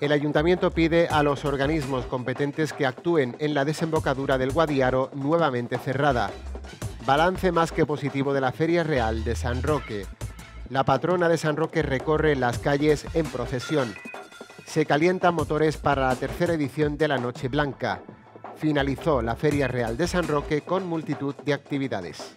El ayuntamiento pide a los organismos competentes que actúen en la desembocadura del Guadiaro nuevamente cerrada. Balance más que positivo de la Feria Real de San Roque. La patrona de San Roque recorre las calles en procesión. Se calientan motores para la tercera edición de la Noche Blanca. Finalizó la Feria Real de San Roque con multitud de actividades.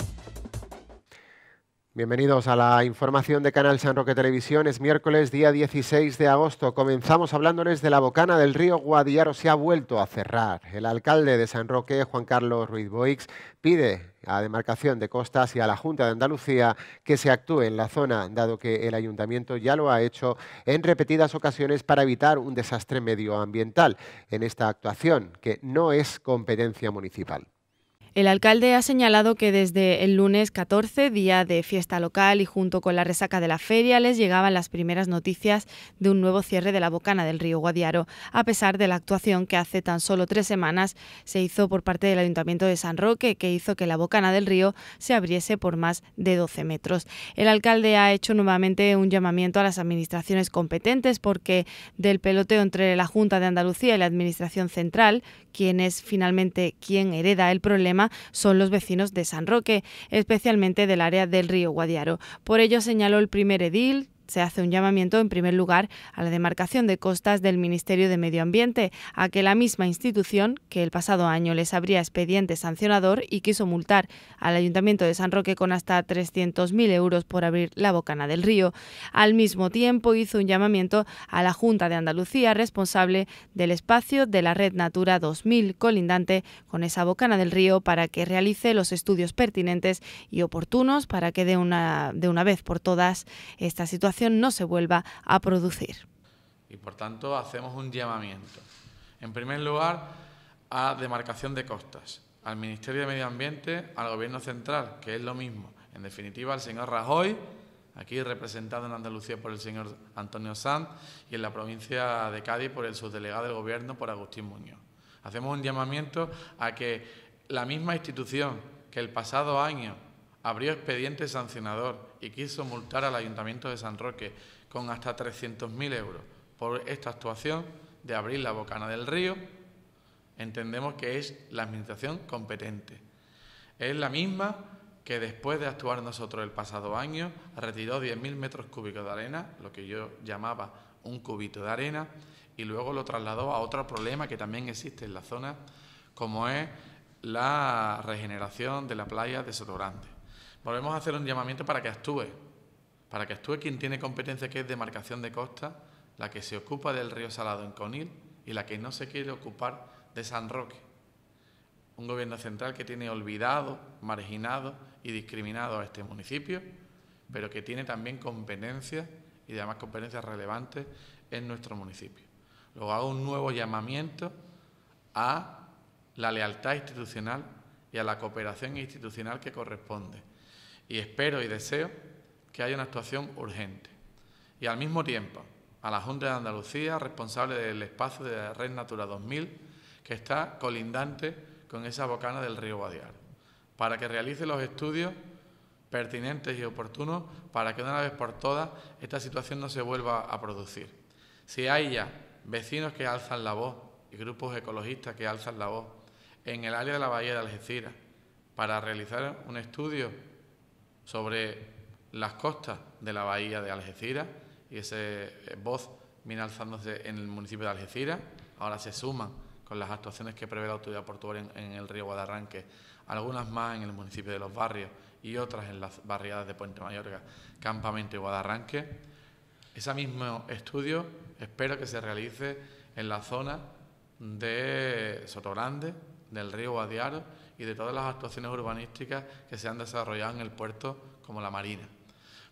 Bienvenidos a la información de Canal San Roque Televisión. Es miércoles, día 16 de agosto. Comenzamos hablándoles de la bocana del río Guadiaro. Se ha vuelto a cerrar. El alcalde de San Roque, Juan Carlos Ruiz Boix, pide a la demarcación de costas y a la Junta de Andalucía que se actúe en la zona, dado que el ayuntamiento ya lo ha hecho en repetidas ocasiones para evitar un desastre medioambiental en esta actuación, que no es competencia municipal. El alcalde ha señalado que desde el lunes 14, día de fiesta local y junto con la resaca de la feria, les llegaban las primeras noticias de un nuevo cierre de la bocana del río Guadiaro, a pesar de la actuación que hace tan solo tres semanas se hizo por parte del Ayuntamiento de San Roque, que hizo que la bocana del río se abriese por más de 12 metros. El alcalde ha hecho nuevamente un llamamiento a las administraciones competentes porque del peloteo entre la Junta de Andalucía y la Administración Central, quien es finalmente quien hereda el problema, son los vecinos de San Roque, especialmente del área del río Guadiaro. Por ello señaló el primer edil, se hace un llamamiento, en primer lugar, a la demarcación de costas del Ministerio de Medio Ambiente, a que la misma institución, que el pasado año les abría expediente sancionador y quiso multar al Ayuntamiento de San Roque con hasta 300.000 euros por abrir la bocana del río. Al mismo tiempo, hizo un llamamiento a la Junta de Andalucía, responsable del espacio de la Red Natura 2000, colindante con esa bocana del río, para que realice los estudios pertinentes y oportunos para que de una, de una vez por todas esta situación no se vuelva a producir. Y por tanto hacemos un llamamiento. En primer lugar, a demarcación de costas, al Ministerio de Medio Ambiente, al Gobierno Central, que es lo mismo. En definitiva, al señor Rajoy, aquí representado en Andalucía por el señor Antonio Sanz y en la provincia de Cádiz por el subdelegado del Gobierno, por Agustín Muñoz. Hacemos un llamamiento a que la misma institución que el pasado año abrió expediente sancionador y quiso multar al Ayuntamiento de San Roque con hasta 300.000 euros por esta actuación de abrir la bocana del río, entendemos que es la Administración competente. Es la misma que después de actuar nosotros el pasado año retiró 10.000 metros cúbicos de arena, lo que yo llamaba un cubito de arena, y luego lo trasladó a otro problema que también existe en la zona, como es la regeneración de la playa de Sotogrande volvemos a hacer un llamamiento para que actúe, para que actúe quien tiene competencia que es demarcación de costa, la que se ocupa del río Salado en Conil y la que no se quiere ocupar de San Roque. Un gobierno central que tiene olvidado, marginado y discriminado a este municipio, pero que tiene también competencias y además competencias relevantes en nuestro municipio. Luego hago un nuevo llamamiento a la lealtad institucional y a la cooperación institucional que corresponde y espero y deseo que haya una actuación urgente. Y al mismo tiempo, a la Junta de Andalucía, responsable del espacio de la Red Natura 2000, que está colindante con esa bocana del río Guadiaro, para que realice los estudios pertinentes y oportunos para que una vez por todas esta situación no se vuelva a producir. Si hay ya vecinos que alzan la voz y grupos ecologistas que alzan la voz en el área de la bahía de Algeciras para realizar un estudio sobre las costas de la bahía de Algeciras y ese eh, voz viene alzándose en el municipio de Algeciras. Ahora se suman con las actuaciones que prevé la autoridad portuaria en, el río Guadarranque, algunas más en el municipio de Los Barrios y otras en las barriadas de Puente Mayorga, Campamento y Guadarranque. Ese mismo estudio espero que se realice en la zona de Sotogrande, del río Guadiaro y de todas las actuaciones urbanísticas que se han desarrollado en el puerto como la Marina.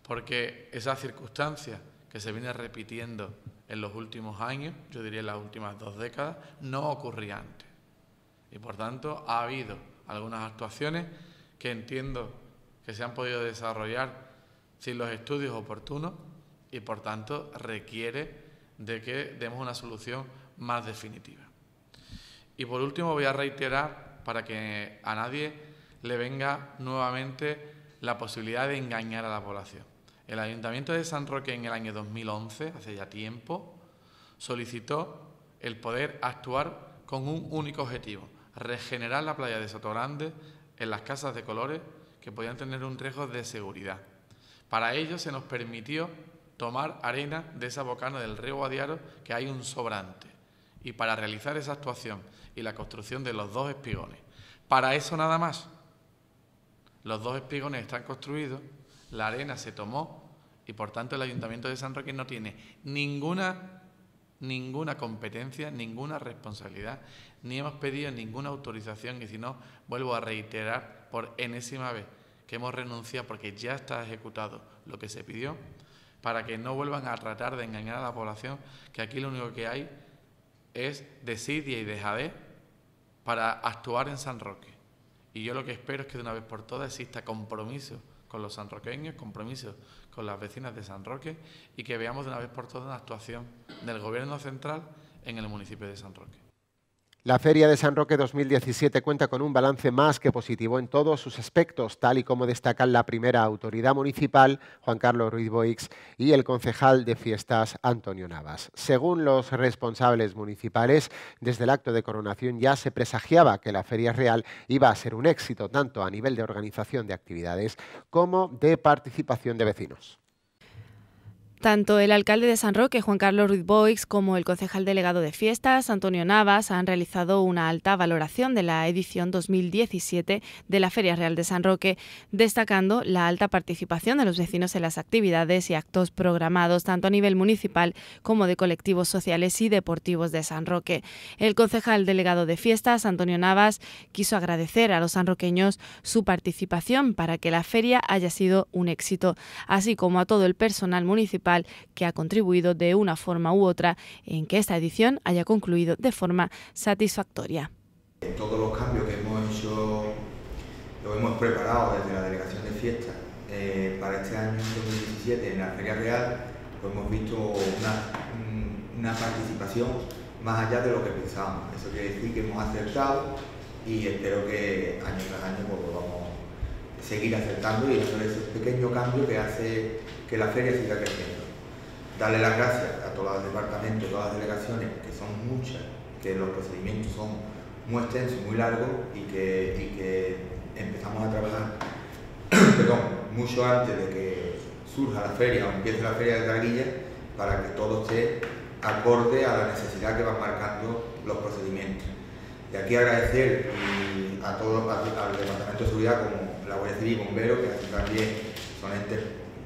Porque esa circunstancia que se viene repitiendo en los últimos años, yo diría en las últimas dos décadas, no ocurría antes. Y por tanto ha habido algunas actuaciones que entiendo que se han podido desarrollar sin los estudios oportunos y por tanto requiere de que demos una solución más definitiva. Y por último voy a reiterar para que a nadie le venga nuevamente la posibilidad de engañar a la población. El Ayuntamiento de San Roque en el año 2011, hace ya tiempo, solicitó el poder actuar con un único objetivo, regenerar la playa de Sotogrande en las casas de colores que podían tener un riesgo de seguridad. Para ello se nos permitió tomar arena de esa bocana del río Guadiaro que hay un sobrante. Y para realizar esa actuación y la construcción de los dos espigones, para eso nada más, los dos espigones están construidos, la arena se tomó y por tanto el Ayuntamiento de San Roque no tiene ninguna, ninguna competencia, ninguna responsabilidad, ni hemos pedido ninguna autorización y si no, vuelvo a reiterar por enésima vez que hemos renunciado porque ya está ejecutado lo que se pidió, para que no vuelvan a tratar de engañar a la población, que aquí lo único que hay es desidia y dejadez para actuar en San Roque. Y yo lo que espero es que de una vez por todas exista compromiso con los sanroqueños, compromiso con las vecinas de San Roque y que veamos de una vez por todas una actuación del Gobierno central en el municipio de San Roque. La Feria de San Roque 2017 cuenta con un balance más que positivo en todos sus aspectos, tal y como destacan la primera autoridad municipal, Juan Carlos Ruiz Boix, y el concejal de fiestas, Antonio Navas. Según los responsables municipales, desde el acto de coronación ya se presagiaba que la Feria Real iba a ser un éxito, tanto a nivel de organización de actividades como de participación de vecinos. Tanto el alcalde de San Roque, Juan Carlos Ruiz Boix, como el concejal delegado de fiestas, Antonio Navas, han realizado una alta valoración de la edición 2017 de la Feria Real de San Roque, destacando la alta participación de los vecinos en las actividades y actos programados tanto a nivel municipal como de colectivos sociales y deportivos de San Roque. El concejal delegado de fiestas, Antonio Navas, quiso agradecer a los sanroqueños su participación para que la feria haya sido un éxito, así como a todo el personal municipal que ha contribuido de una forma u otra en que esta edición haya concluido de forma satisfactoria. Todos los cambios que hemos hecho, lo hemos preparado desde la Delegación de Fiestas eh, para este año 2017 en la Feria Real, pues hemos visto una, participación más allá de lo que pensábamos. Eso quiere decir que hemos acertado y espero que año tras año pues, podamos seguir acertando y hacer ese pequeño cambio que hace que la feria siga creciendo. Darle las gracias a todos los departamentos, todas las delegaciones, que son muchas, que los procedimientos son muy extensos, muy largos y que, empezamos a trabajar perdón, mucho antes de que surja la feria o empiece la feria de Draguilla para que todo esté acorde a la necesidad que van marcando los procedimientos. Y aquí agradecer a todos, al, Departamento de Seguridad como la Guardia Civil y Bomberos, que también son entes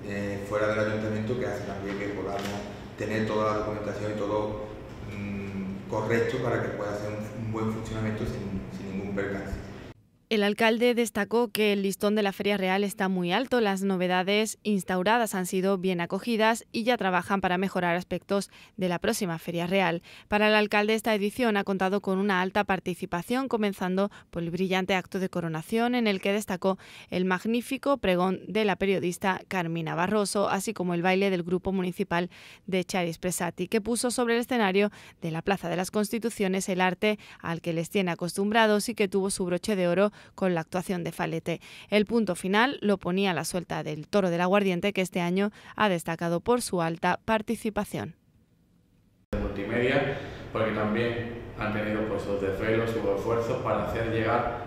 eh, fuera del ayuntamiento que hace también que podamos tener toda la documentación y todo mm, correcto para que pueda hacer un, buen funcionamiento sin, sin ningún percance. El alcalde destacó que el listón de la Feria Real está muy alto, las novedades instauradas han sido bien acogidas y ya trabajan para mejorar aspectos de la próxima Feria Real. Para el alcalde esta edición ha contado con una alta participación, comenzando por el brillante acto de coronación en el que destacó el magnífico pregón de la periodista Carmina Barroso, así como el baile del grupo municipal de Charis Presati, que puso sobre el escenario de la Plaza de las Constituciones el arte al que les tiene acostumbrados y que tuvo su broche de oro con la actuación de Falete. El punto final lo ponía la suelta del toro del aguardiente que este año ha destacado por su alta participación. Multimedia, porque también han tenido pues, sus desvelos, sus esfuerzos para hacer llegar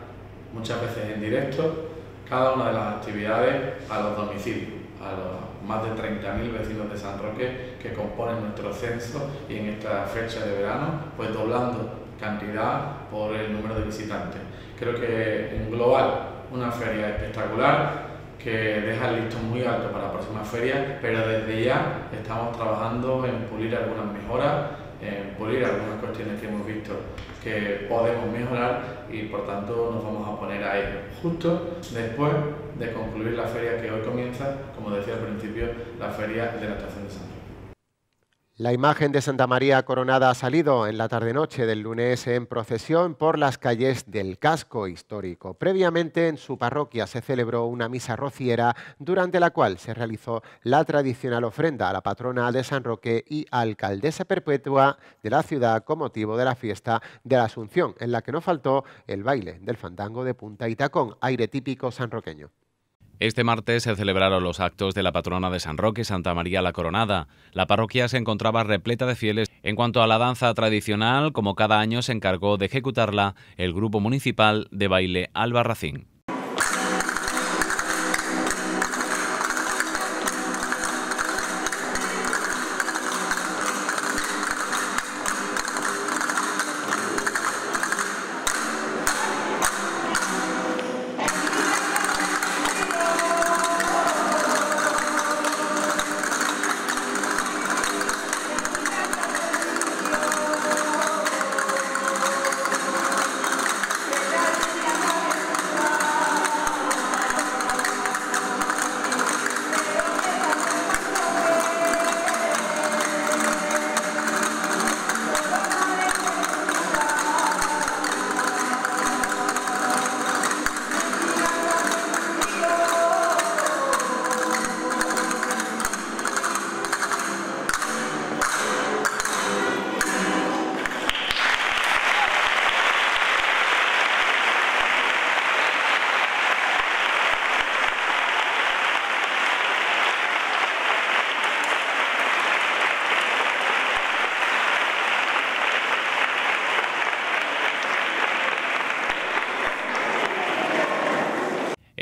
muchas veces en directo cada una de las actividades a los domicilios, a los más de 30.000 vecinos de San Roque que componen nuestro censo y en esta fecha de verano, pues doblando cantidad por el número de visitantes. Creo que en global una feria espectacular que deja el listón muy alto para la próxima feria, pero desde ya estamos trabajando en pulir algunas mejoras, en pulir algunas cuestiones que hemos visto que podemos mejorar y por tanto nos vamos a poner a ello justo después de concluir la feria que hoy comienza, como decía al principio, la feria de la estación de San la imagen de Santa María Coronada ha salido en la tarde-noche del lunes en procesión por las calles del casco histórico. Previamente en su parroquia se celebró una misa rociera durante la cual se realizó la tradicional ofrenda a la patrona de San Roque y alcaldesa perpetua de la ciudad con motivo de la fiesta de la Asunción, en la que no faltó el baile del fandango de punta y tacón, aire típico sanroqueño. Este martes se celebraron los actos de la patrona de San Roque, Santa María la Coronada. La parroquia se encontraba repleta de fieles. En cuanto a la danza tradicional, como cada año se encargó de ejecutarla el grupo municipal de baile Albarracín.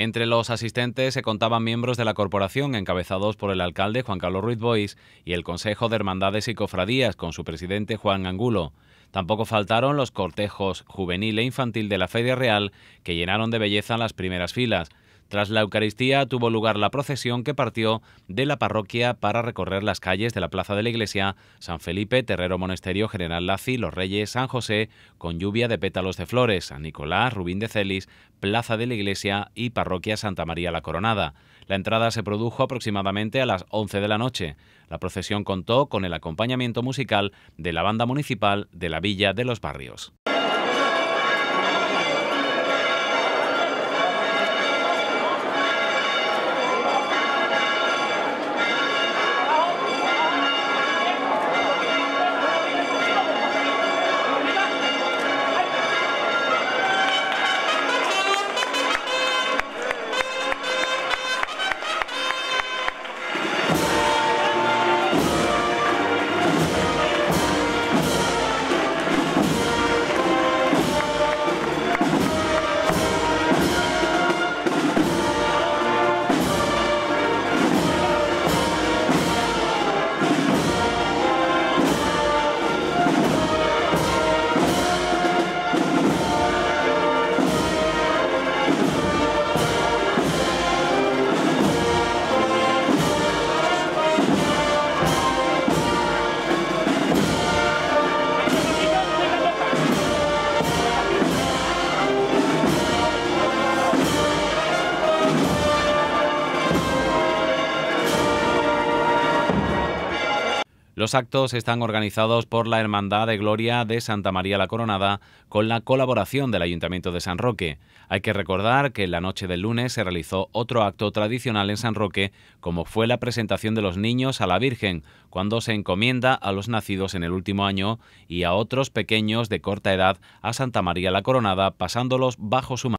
Entre los asistentes se contaban miembros de la corporación encabezados por el alcalde Juan Carlos Ruiz Bois y el Consejo de Hermandades y Cofradías con su presidente Juan Angulo. Tampoco faltaron los cortejos juvenil e infantil de la Feria Real que llenaron de belleza las primeras filas. Tras la Eucaristía tuvo lugar la procesión que partió de la parroquia para recorrer las calles de la Plaza de la Iglesia, San Felipe, Terrero Monasterio, General Laci, Los Reyes, San José, con lluvia de pétalos de flores, San Nicolás, Rubín de Celis, Plaza de la Iglesia y Parroquia Santa María la Coronada. La entrada se produjo aproximadamente a las 11 de la noche. La procesión contó con el acompañamiento musical de la banda municipal de la Villa de los Barrios. Actos están organizados por la Hermandad de Gloria de Santa María la Coronada con la colaboración del Ayuntamiento de San Roque. Hay que recordar que en la noche del lunes se realizó otro acto tradicional en San Roque, como fue la presentación de los niños a la Virgen, cuando se encomienda a los nacidos en el último año y a otros pequeños de corta edad a Santa María la Coronada, pasándolos bajo su mano.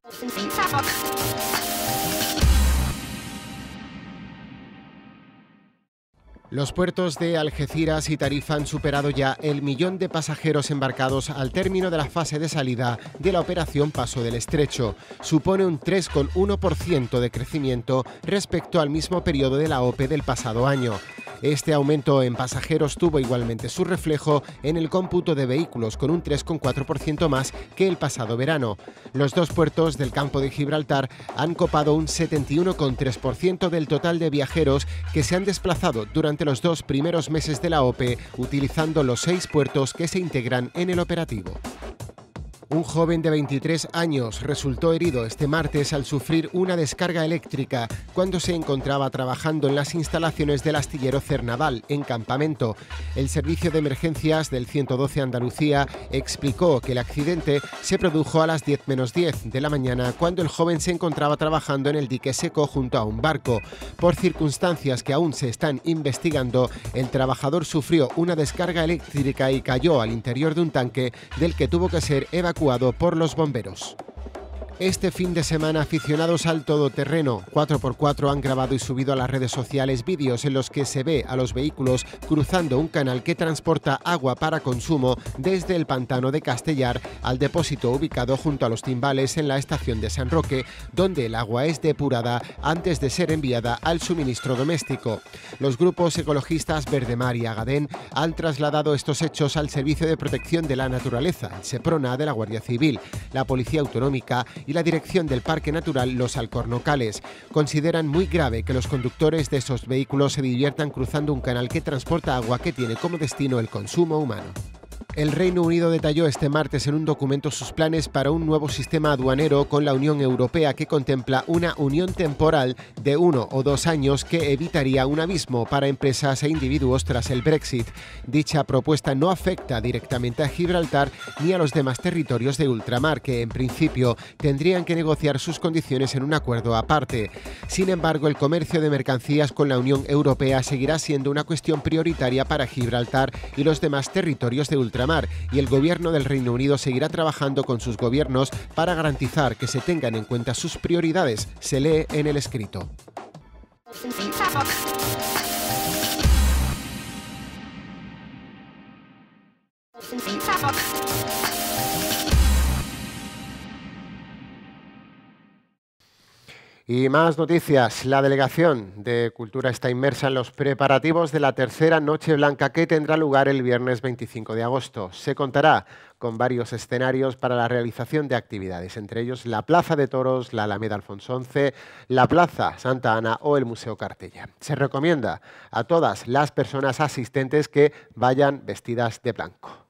Los puertos de Algeciras y Tarifa han superado ya el millón de pasajeros embarcados al término de la fase de salida de la operación Paso del Estrecho. Supone un 3,1% de crecimiento respecto al mismo periodo de la OPE del pasado año. Este aumento en pasajeros tuvo igualmente su reflejo en el cómputo de vehículos, con un 3,4% más que el pasado verano. Los dos puertos del campo de Gibraltar han copado un 71,3% del total de viajeros que se han desplazado durante los dos primeros meses de la OPE, utilizando los seis puertos que se integran en el operativo. Un joven de 23 años resultó herido este martes al sufrir una descarga eléctrica cuando se encontraba trabajando en las instalaciones del astillero Cernaval, en campamento. El servicio de emergencias del 112 Andalucía explicó que el accidente se produjo a las 10 menos 10 de la mañana cuando el joven se encontraba trabajando en el dique seco junto a un barco. Por circunstancias que aún se están investigando, el trabajador sufrió una descarga eléctrica y cayó al interior de un tanque del que tuvo que ser evacuado por los bomberos. Este fin de semana aficionados al todoterreno 4x4 han grabado y subido a las redes sociales vídeos en los que se ve a los vehículos cruzando un canal que transporta agua para consumo desde el pantano de Castellar al depósito ubicado junto a los timbales en la estación de San Roque, donde el agua es depurada antes de ser enviada al suministro doméstico. Los grupos ecologistas Verdemar y Agadén han trasladado estos hechos al Servicio de Protección de la Naturaleza, el SEPRONA de la Guardia Civil, la Policía Autonómica y la dirección del Parque Natural Los Alcornocales. Consideran muy grave que los conductores de esos vehículos se diviertan cruzando un canal que transporta agua que tiene como destino el consumo humano. El Reino Unido detalló este martes en un documento sus planes para un nuevo sistema aduanero con la Unión Europea que contempla una unión temporal de uno o dos años que evitaría un abismo para empresas e individuos tras el Brexit. Dicha propuesta no afecta directamente a Gibraltar ni a los demás territorios de ultramar que en principio tendrían que negociar sus condiciones en un acuerdo aparte. Sin embargo, el comercio de mercancías con la Unión Europea seguirá siendo una cuestión prioritaria para Gibraltar y los demás territorios de ultramar y el gobierno del Reino Unido seguirá trabajando con sus gobiernos para garantizar que se tengan en cuenta sus prioridades, se lee en el escrito. Y más noticias. La delegación de Cultura está inmersa en los preparativos de la tercera Noche Blanca que tendrá lugar el viernes 25 de agosto. Se contará con varios escenarios para la realización de actividades, entre ellos la Plaza de Toros, la Alameda Alfonso XI, la Plaza Santa Ana o el Museo Cartella. Se recomienda a todas las personas asistentes que vayan vestidas de blanco.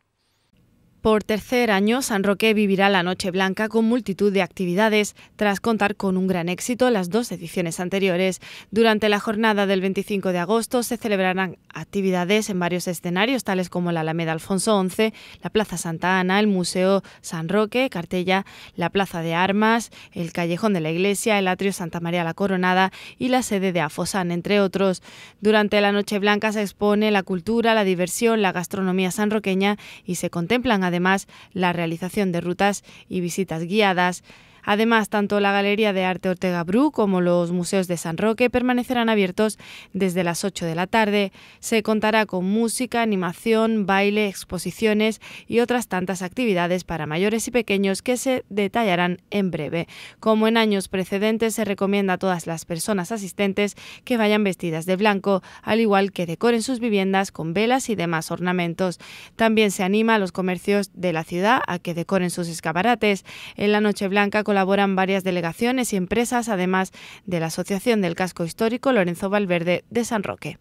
Por tercer año, San Roque vivirá la Noche Blanca con multitud de actividades, tras contar con un gran éxito las dos ediciones anteriores. Durante la jornada del 25 de agosto se celebrarán actividades en varios escenarios, tales como la Alameda Alfonso XI, la Plaza Santa Ana, el Museo San Roque, Cartella, la Plaza de Armas, el Callejón de la Iglesia, el Atrio Santa María la Coronada y la sede de Afosan, entre otros. Durante la Noche Blanca se expone la cultura, la diversión, la gastronomía sanroqueña y se contemplan además la realización de rutas y visitas guiadas. Además, tanto la Galería de Arte Ortega Bru como los museos de San Roque permanecerán abiertos desde las 8 de la tarde. Se contará con música, animación, baile, exposiciones y otras tantas actividades para mayores y pequeños que se detallarán en breve. Como en años precedentes, se recomienda a todas las personas asistentes que vayan vestidas de blanco, al igual que decoren sus viviendas con velas y demás ornamentos. También se anima a los comercios de la ciudad a que decoren sus escaparates. En la Noche Blanca, colaboran varias delegaciones y empresas, además de la Asociación del Casco Histórico Lorenzo Valverde de San Roque.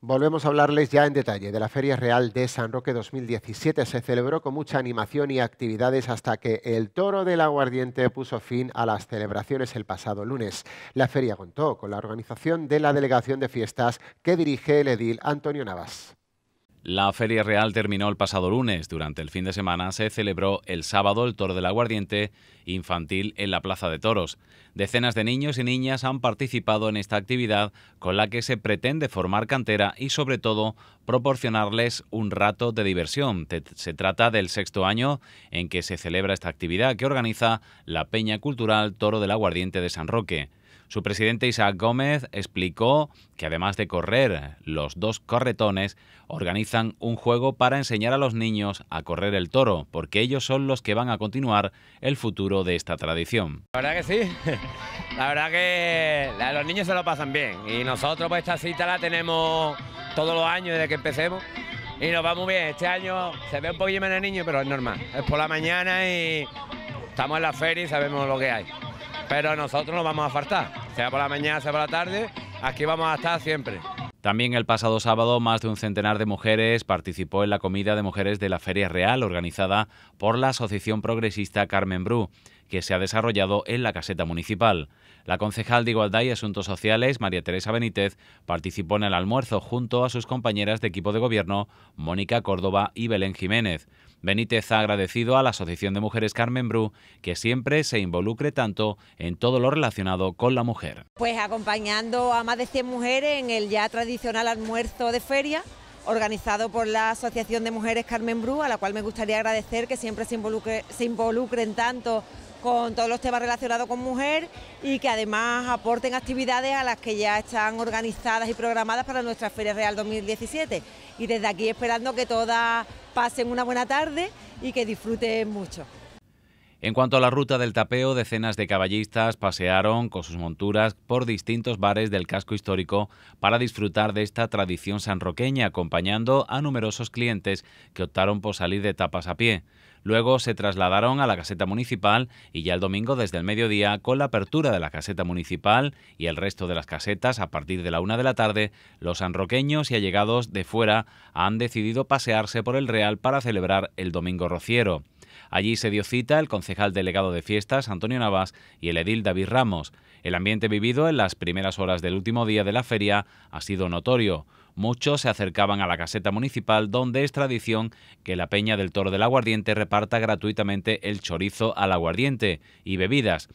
Volvemos a hablarles ya en detalle de la Feria Real de San Roque 2017. Se celebró con mucha animación y actividades hasta que el toro del aguardiente puso fin a las celebraciones el pasado lunes. La feria contó con la organización de la Delegación de Fiestas que dirige el edil Antonio Navas. La Feria Real terminó el pasado lunes. Durante el fin de semana se celebró el sábado el Toro del Aguardiente infantil en la Plaza de Toros. Decenas de niños y niñas han participado en esta actividad con la que se pretende formar cantera y sobre todo proporcionarles un rato de diversión. Se trata del sexto año en que se celebra esta actividad que organiza la Peña Cultural Toro del Aguardiente de San Roque. Su presidente Isaac Gómez explicó que además de correr los dos corretones, organizan un juego para enseñar a los niños a correr el toro, porque ellos son los que van a continuar el futuro de esta tradición. La verdad que sí, la verdad que los niños se lo pasan bien y nosotros pues esta cita la tenemos todos los años desde que empecemos y nos va muy bien. Este año se ve un poquillo menos niños, pero es normal. Es por la mañana y estamos en la feria y sabemos lo que hay pero nosotros no vamos a faltar, sea por la mañana, sea por la tarde, aquí vamos a estar siempre. También el pasado sábado más de un centenar de mujeres participó en la comida de mujeres de la Feria Real organizada por la Asociación Progresista Carmen Bru, que se ha desarrollado en la caseta municipal. La concejal de Igualdad y Asuntos Sociales, María Teresa Benítez, participó en el almuerzo junto a sus compañeras de equipo de gobierno, Mónica Córdoba y Belén Jiménez. Benítez ha agradecido a la Asociación de Mujeres Carmen Bru que siempre se involucre tanto en todo lo relacionado con la mujer. Pues acompañando a más de 100 mujeres en el ya tradicional almuerzo de feria organizado por la Asociación de Mujeres Carmen Bru, a la cual me gustaría agradecer que siempre se, se involucren tanto con todos los temas relacionados con mujer y que además aporten actividades a las que ya están organizadas y programadas para nuestra Feria Real 2017. Y desde aquí esperando que todas pasen una buena tarde y que disfruten mucho. En cuanto a la ruta del tapeo, decenas de caballistas pasearon con sus monturas por distintos bares del casco histórico para disfrutar de esta tradición sanroqueña, acompañando a numerosos clientes que optaron por salir de tapas a pie. Luego se trasladaron a la caseta municipal y ya el domingo desde el mediodía, con la apertura de la caseta municipal y el resto de las casetas a partir de la una de la tarde, los sanroqueños y allegados de fuera han decidido pasearse por el Real para celebrar el Domingo Rociero. Allí se dio cita el concejal delegado de fiestas, Antonio Navas, y el edil David Ramos. El ambiente vivido en las primeras horas del último día de la feria ha sido notorio. Muchos se acercaban a la caseta municipal donde es tradición que la Peña del Toro del Aguardiente reparta gratuitamente el chorizo al aguardiente y bebidas.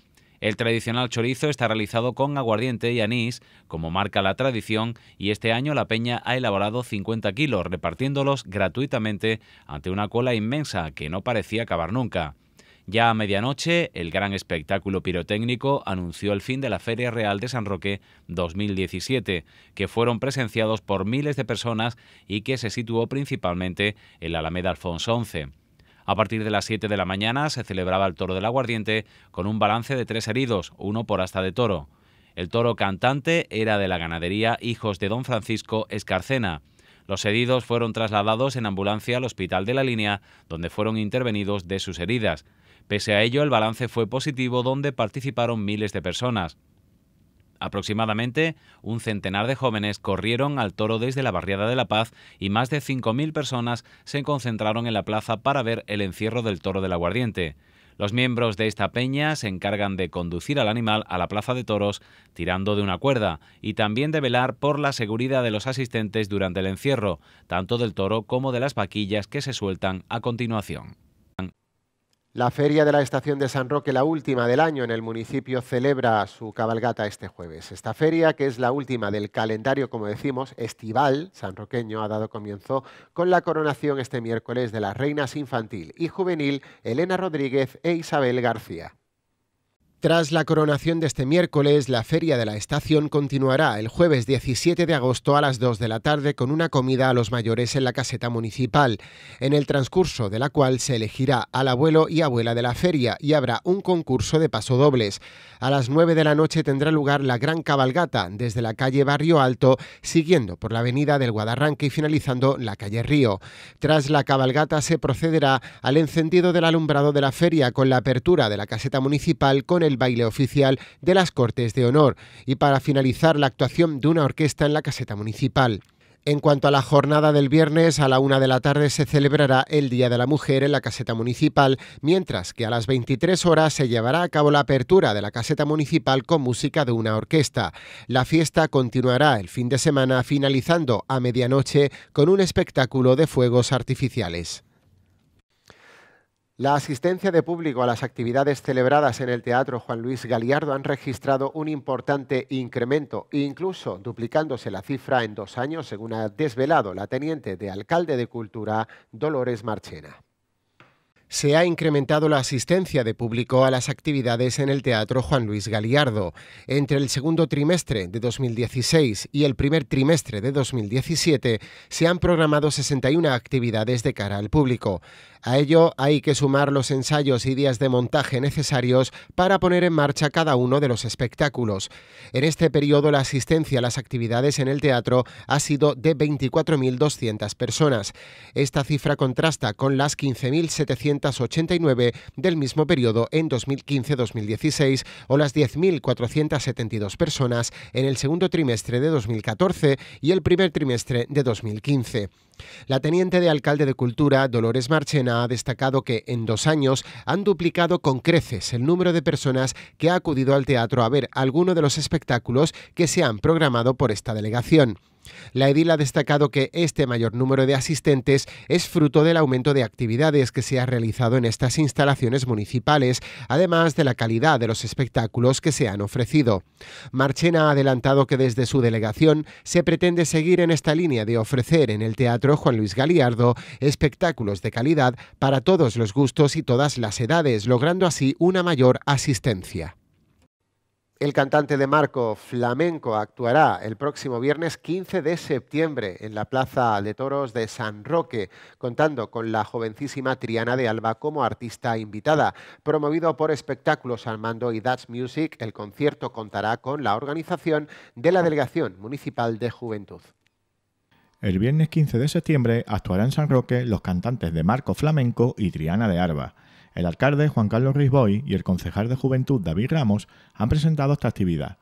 El tradicional chorizo está realizado con aguardiente y anís, como marca la tradición, y este año la peña ha elaborado 50 kilos, repartiéndolos gratuitamente ante una cola inmensa que no parecía acabar nunca. Ya a medianoche, el gran espectáculo pirotécnico anunció el fin de la Feria Real de San Roque 2017, que fueron presenciados por miles de personas y que se situó principalmente en la Alameda Alfonso XI. A partir de las 7 de la mañana se celebraba el toro del aguardiente con un balance de tres heridos, uno por asta de toro. El toro cantante era de la ganadería Hijos de Don Francisco Escarcena. Los heridos fueron trasladados en ambulancia al hospital de la línea, donde fueron intervenidos de sus heridas. Pese a ello, el balance fue positivo, donde participaron miles de personas. Aproximadamente un centenar de jóvenes corrieron al toro desde la barriada de La Paz y más de 5.000 personas se concentraron en la plaza para ver el encierro del toro del aguardiente. Los miembros de esta peña se encargan de conducir al animal a la plaza de toros tirando de una cuerda y también de velar por la seguridad de los asistentes durante el encierro, tanto del toro como de las vaquillas que se sueltan a continuación. La feria de la estación de San Roque, la última del año en el municipio, celebra su cabalgata este jueves. Esta feria, que es la última del calendario, como decimos, estival sanroqueño, ha dado comienzo con la coronación este miércoles de las reinas infantil y juvenil Elena Rodríguez e Isabel García. Tras la coronación de este miércoles, la Feria de la Estación continuará el jueves 17 de agosto a las 2 de la tarde con una comida a los mayores en la caseta municipal, en el transcurso de la cual se elegirá al abuelo y abuela de la feria y habrá un concurso de pasodobles. A las 9 de la noche tendrá lugar la gran cabalgata desde la calle Barrio Alto, siguiendo por la avenida del Guadarranque y finalizando la calle Río. Tras la cabalgata se procederá al encendido del alumbrado de la feria con la apertura de la caseta municipal con el baile oficial de las Cortes de Honor y para finalizar la actuación de una orquesta en la caseta municipal. En cuanto a la jornada del viernes, a la una de la tarde se celebrará el Día de la Mujer en la caseta municipal, mientras que a las 23 horas se llevará a cabo la apertura de la caseta municipal con música de una orquesta. La fiesta continuará el fin de semana, finalizando a medianoche con un espectáculo de fuegos artificiales. La asistencia de público a las actividades celebradas en el Teatro Juan Luis Galiardo han registrado un importante incremento, incluso duplicándose la cifra en dos años, según ha desvelado la teniente de alcalde de Cultura, Dolores Marchena se ha incrementado la asistencia de público a las actividades en el Teatro Juan Luis Galiardo. Entre el segundo trimestre de 2016 y el primer trimestre de 2017 se han programado 61 actividades de cara al público. A ello hay que sumar los ensayos y días de montaje necesarios para poner en marcha cada uno de los espectáculos. En este periodo la asistencia a las actividades en el teatro ha sido de 24.200 personas. Esta cifra contrasta con las 15.789 del mismo periodo en 2015-2016 o las 10.472 personas en el segundo trimestre de 2014 y el primer trimestre de 2015. La teniente de alcalde de Cultura, Dolores Marchena, ha destacado que en dos años han duplicado con creces el número de personas que ha acudido al teatro a ver alguno de los espectáculos que se han programado por esta delegación. La edil ha destacado que este mayor número de asistentes es fruto del aumento de actividades que se ha realizado en estas instalaciones municipales, además de la calidad de los espectáculos que se han ofrecido. Marchena ha adelantado que desde su delegación se pretende seguir en esta línea de ofrecer en el teatro Juan Luis Galiardo espectáculos de calidad para todos los gustos y todas las edades, logrando así una mayor asistencia. El cantante de Marco Flamenco actuará el próximo viernes 15 de septiembre en la Plaza de Toros de San Roque, contando con la jovencísima Triana de Alba como artista invitada. Promovido por Espectáculos Armando y Dutch Music, el concierto contará con la organización de la Delegación Municipal de Juventud. El viernes 15 de septiembre actuarán en San Roque los cantantes de Marco Flamenco y Triana de Alba. El alcalde Juan Carlos Risboy y el concejal de Juventud David Ramos han presentado esta actividad.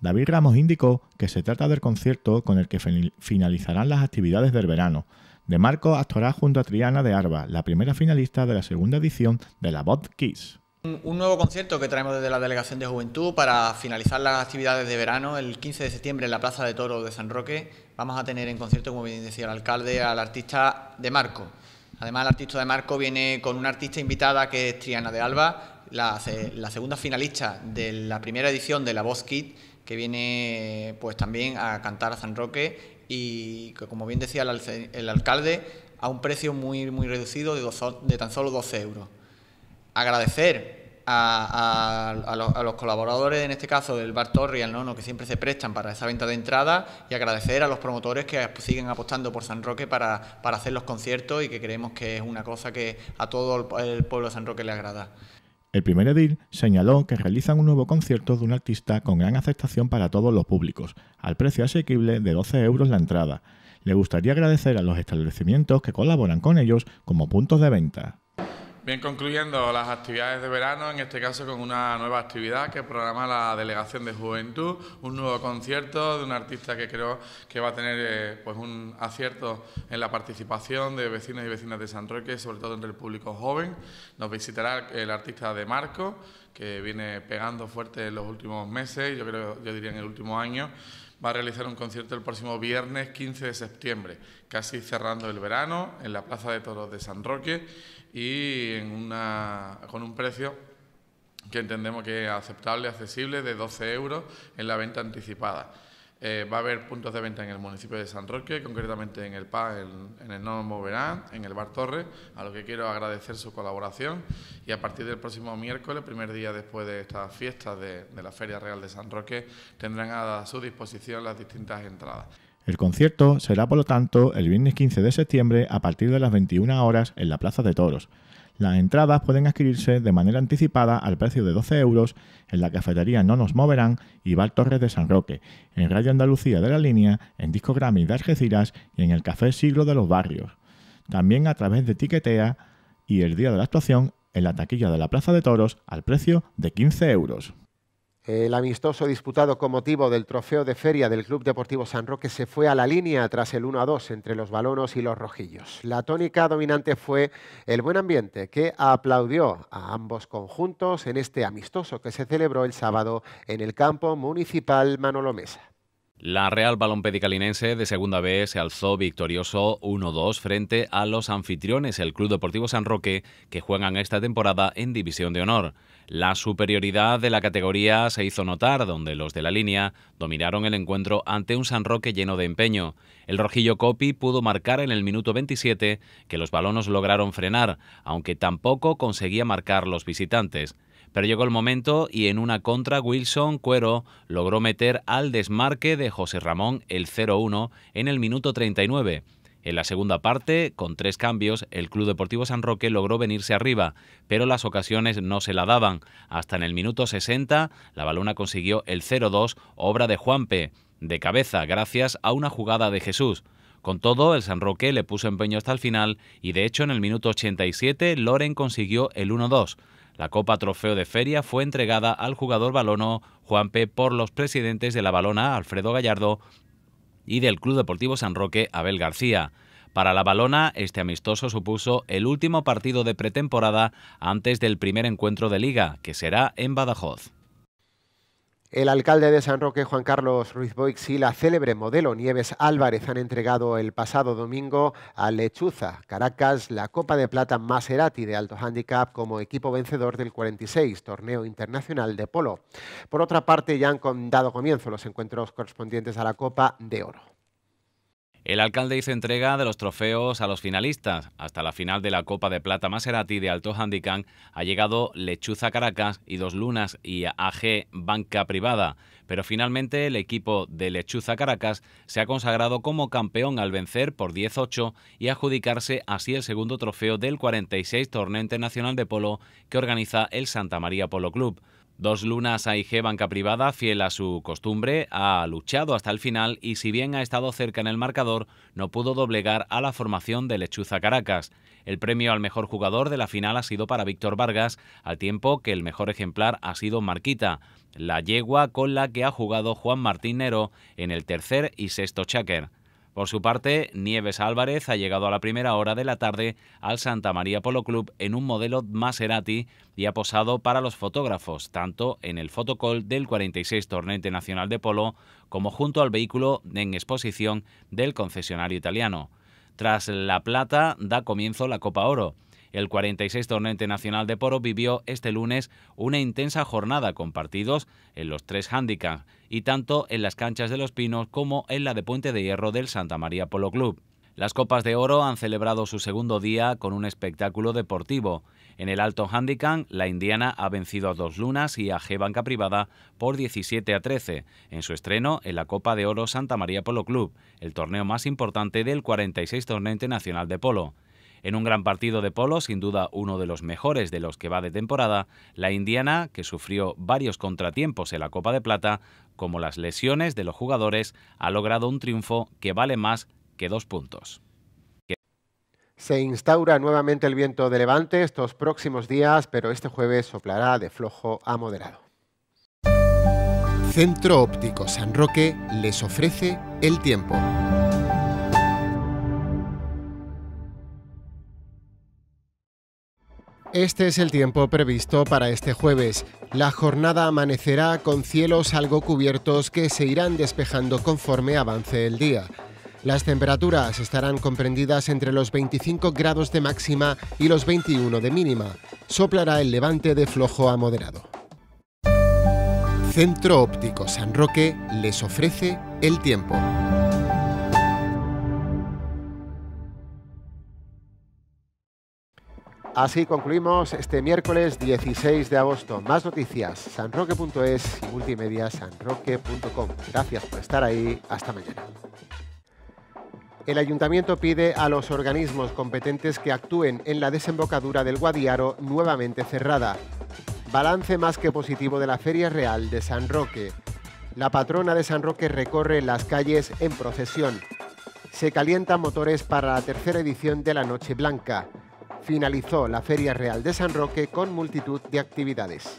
David Ramos indicó que se trata del concierto con el que finalizarán las actividades del verano. De Marco actuará junto a Triana de Arba, la primera finalista de la segunda edición de la Bot Kiss. Un nuevo concierto que traemos desde la Delegación de Juventud para finalizar las actividades de verano. El 15 de septiembre en la Plaza de Toro de San Roque vamos a tener en concierto, como bien decía el alcalde, al artista de Marco. Además, el artista de Marco viene con una artista invitada que es Triana de Alba, la, segunda finalista de la primera edición de La Voz Kit, que viene pues también a cantar a San Roque y que, como bien decía el, alcalde, a un precio muy, muy reducido de, de tan solo 12 euros. Agradecer a, los, colaboradores, en este caso del Bar Torre y al Nono, que siempre se prestan para esa venta de entrada, y agradecer a los promotores que siguen apostando por San Roque para, para hacer los conciertos y que creemos que es una cosa que a todo el pueblo de San Roque le agrada. El primer edil señaló que realizan un nuevo concierto de un artista con gran aceptación para todos los públicos, al precio asequible de 12 euros la entrada. Le gustaría agradecer a los establecimientos que colaboran con ellos como puntos de venta. Bien, concluyendo las actividades de verano, en este caso con una nueva actividad que programa la Delegación de Juventud, un nuevo concierto de un artista que creo que va a tener eh, pues un acierto en la participación de vecinos y vecinas de San Roque, sobre todo entre el público joven. Nos visitará el artista de Marco, que viene pegando fuerte en los últimos meses, yo creo, yo diría en el último año va a realizar un concierto el próximo viernes 15 de septiembre, casi cerrando el verano, en la Plaza de Toros de San Roque y en una, con un precio que entendemos que es aceptable, accesible, de 12 euros en la venta anticipada. Eh, va a haber puntos de venta en el municipio de San Roque, concretamente en el PA, en, el Novo Verán, en el Bar Torre, a lo que quiero agradecer su colaboración y a partir del próximo miércoles, primer día después de estas fiestas de, de la Feria Real de San Roque, tendrán a su disposición las distintas entradas. El concierto será, por lo tanto, el viernes 15 de septiembre a partir de las 21 horas en la Plaza de Toros. Las entradas pueden adquirirse de manera anticipada al precio de 12 euros en la cafetería No Nos Moverán y Bar Torres de San Roque, en Radio Andalucía de la Línea, en Disco Grammy de Algeciras y en el Café Siglo de los Barrios. También a través de Tiquetea y el día de la actuación en la taquilla de la Plaza de Toros al precio de 15 euros. El amistoso disputado con motivo del trofeo de feria del Club Deportivo San Roque se fue a la línea tras el 1 a 2 entre los balonos y los rojillos. La tónica dominante fue el buen ambiente que aplaudió a ambos conjuntos en este amistoso que se celebró el sábado en el campo municipal Manolo Mesa. La Real Balompedicalinense de Segunda B se alzó victorioso 1-2 frente a los anfitriones, el Club Deportivo San Roque, que juegan esta temporada en División de Honor. La superioridad de la categoría se hizo notar, donde los de la línea dominaron el encuentro ante un San Roque lleno de empeño. El rojillo Copi pudo marcar en el minuto 27 que los balonos lograron frenar, aunque tampoco conseguía marcar los visitantes. Pero llegó el momento y en una contra Wilson Cuero logró meter al desmarque de José Ramón el 0-1 en el minuto 39. En la segunda parte, con tres cambios, el Club Deportivo San Roque logró venirse arriba, pero las ocasiones no se la daban. Hasta en el minuto 60, la balona consiguió el 0-2, obra de Juanpe, de cabeza, gracias a una jugada de Jesús. Con todo, el San Roque le puso empeño hasta el final y de hecho en el minuto 87 Loren consiguió el 1-2. La Copa Trofeo de Feria fue entregada al jugador balono Juanpe por los presidentes de la balona Alfredo Gallardo y del Club Deportivo San Roque Abel García. Para la balona, este amistoso supuso el último partido de pretemporada antes del primer encuentro de liga, que será en Badajoz. El alcalde de San Roque, Juan Carlos Ruiz Boix, y la célebre modelo Nieves Álvarez han entregado el pasado domingo a Lechuza, Caracas, la Copa de Plata Maserati de Alto Handicap como equipo vencedor del 46 Torneo Internacional de Polo. Por otra parte, ya han dado comienzo los encuentros correspondientes a la Copa de Oro. El alcalde hizo entrega de los trofeos a los finalistas. Hasta la final de la Copa de Plata Maserati de Alto Handicap ha llegado Lechuza Caracas y Dos Lunas y AG Banca Privada. Pero finalmente el equipo de Lechuza Caracas se ha consagrado como campeón al vencer por 10-8 y adjudicarse así el segundo trofeo del 46 Torneo Internacional de Polo que organiza el Santa María Polo Club. Dos lunas AIG Banca Privada, fiel a su costumbre, ha luchado hasta el final y si bien ha estado cerca en el marcador, no pudo doblegar a la formación de Lechuza Caracas. El premio al mejor jugador de la final ha sido para Víctor Vargas, al tiempo que el mejor ejemplar ha sido Marquita, la yegua con la que ha jugado Juan Martín Nero en el tercer y sexto cháquer. Por su parte, Nieves Álvarez ha llegado a la primera hora de la tarde al Santa María Polo Club en un modelo Maserati y ha posado para los fotógrafos, tanto en el fotocall del 46 Torneo Internacional de Polo como junto al vehículo en exposición del concesionario italiano. Tras la plata da comienzo la Copa Oro. El 46 Torneo Internacional de Polo vivió este lunes una intensa jornada con partidos en los tres handicaps y tanto en las canchas de Los Pinos como en la de Puente de Hierro del Santa María Polo Club. Las Copas de Oro han celebrado su segundo día con un espectáculo deportivo. En el Alto Handicap, la Indiana ha vencido a Dos Lunas y a G Banca Privada por 17 a 13 en su estreno en la Copa de Oro Santa María Polo Club, el torneo más importante del 46 Torneo Internacional de Polo. En un gran partido de polo, sin duda uno de los mejores de los que va de temporada, la indiana, que sufrió varios contratiempos en la Copa de Plata, como las lesiones de los jugadores, ha logrado un triunfo que vale más que dos puntos. Se instaura nuevamente el viento de levante estos próximos días, pero este jueves soplará de flojo a moderado. Centro Óptico San Roque les ofrece el tiempo. Este es el tiempo previsto para este jueves. La jornada amanecerá con cielos algo cubiertos que se irán despejando conforme avance el día. Las temperaturas estarán comprendidas entre los 25 grados de máxima y los 21 de mínima. Soplará el levante de flojo a moderado. Centro Óptico San Roque les ofrece el tiempo. Así concluimos este miércoles 16 de agosto. Más noticias, sanroque.es y multimedia sanroque.com. Gracias por estar ahí. Hasta mañana. El ayuntamiento pide a los organismos competentes que actúen en la desembocadura del Guadiaro nuevamente cerrada. Balance más que positivo de la Feria Real de San Roque. La patrona de San Roque recorre las calles en procesión. Se calientan motores para la tercera edición de la Noche Blanca finalizó la Feria Real de San Roque con multitud de actividades.